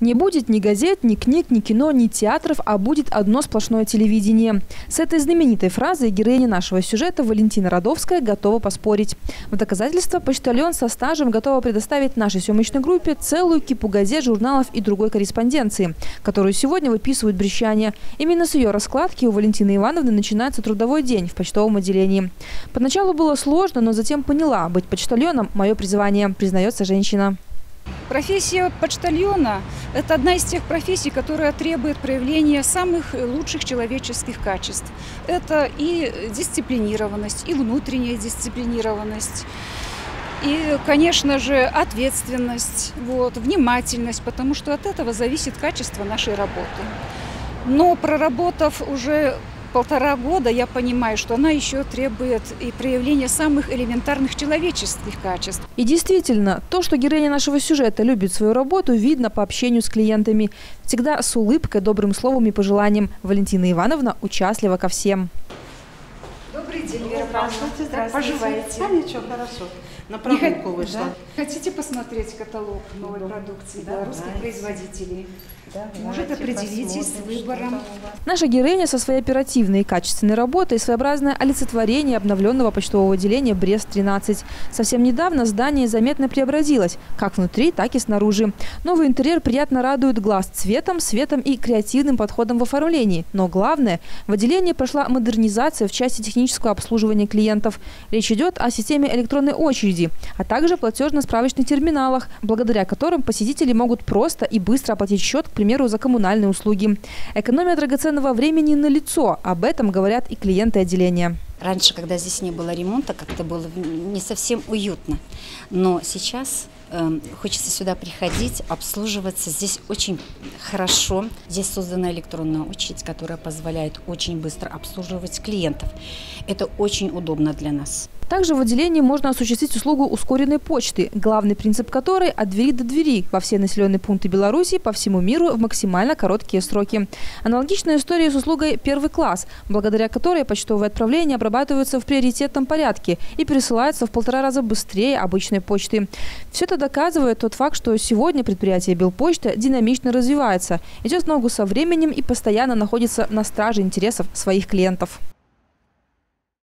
Не будет ни газет, ни книг, ни кино, ни театров, а будет одно сплошное телевидение. С этой знаменитой фразой героиня нашего сюжета Валентина Родовская готова поспорить. В доказательство почтальон со стажем готова предоставить нашей съемочной группе целую кипу газет, журналов и другой корреспонденции, которую сегодня выписывают брещане. Именно с ее раскладки у Валентины Ивановны начинается трудовой день в почтовом отделении. Поначалу было сложно, но затем поняла, быть почтальоном – мое призвание, признается женщина. Профессия почтальона – это одна из тех профессий, которая требует проявления самых лучших человеческих качеств. Это и дисциплинированность, и внутренняя дисциплинированность, и, конечно же, ответственность, вот, внимательность, потому что от этого зависит качество нашей работы. Но проработав уже полтора года я понимаю, что она еще требует и проявления самых элементарных человеческих качеств. И действительно, то, что героиня нашего сюжета любит свою работу, видно по общению с клиентами. Всегда с улыбкой, добрым словом и пожеланием. Валентина Ивановна участлива ко всем. Добрый день, Здравствуйте, здравствуйте. Поживаете? Да, ничего, хорошо. На прогулку вышла. Да. Хотите посмотреть каталог новой продукции да, русских производителей? Да, Может, определитесь с выбором. Наша героиня со своей оперативной и качественной работой своеобразное олицетворение обновленного почтового отделения Брест-13. Совсем недавно здание заметно преобразилось, как внутри, так и снаружи. Новый интерьер приятно радует глаз цветом, светом и креативным подходом в оформлении. Но главное, в отделении прошла модернизация в части технического обслуживания клиентов. Речь идет о системе электронной очереди, а также платежно-справочных терминалах, благодаря которым посетители могут просто и быстро оплатить счет, к примеру, за коммунальные услуги. Экономия драгоценного времени на лицо. Об этом говорят и клиенты отделения. Раньше, когда здесь не было ремонта, как-то было не совсем уютно. Но сейчас э, хочется сюда приходить, обслуживаться. Здесь очень хорошо. Здесь создана электронная очередь, которая позволяет очень быстро обслуживать клиентов. Это очень удобно для нас. Также в отделении можно осуществить услугу ускоренной почты, главный принцип которой – от двери до двери во все населенные пункты Беларуси по всему миру в максимально короткие сроки. Аналогичная история с услугой «Первый класс», благодаря которой почтовые отправления обрабатываются в приоритетном порядке и пересылаются в полтора раза быстрее обычной почты. Все это доказывает тот факт, что сегодня предприятие Белпочта динамично развивается, идет ногу со временем и постоянно находится на страже интересов своих клиентов.